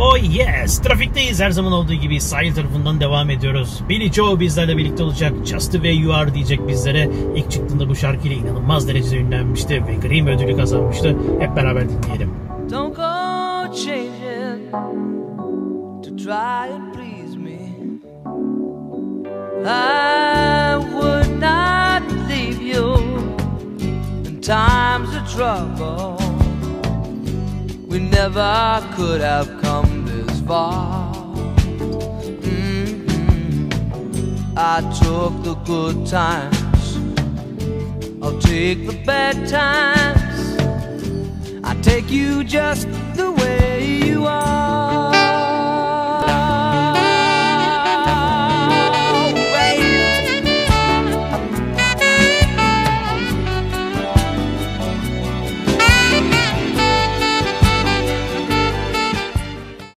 Oh yes, trafikteyiz her zaman olduğu gibi sahil tarafından devam ediyoruz. Billy Joe bizlerle birlikte olacak. Just the way you are diyecek bizlere. İlk çıktığında bu şarkıyla inanılmaz derecede ünlenmişti ve Grammy ödülü kazanmıştı. Hep beraber dinleyelim. Don't go changing to try and please me. I would not leave you in times of trouble. We never could have come this far. Mhm. I took the good times, I'll take the bad times. I take you just the.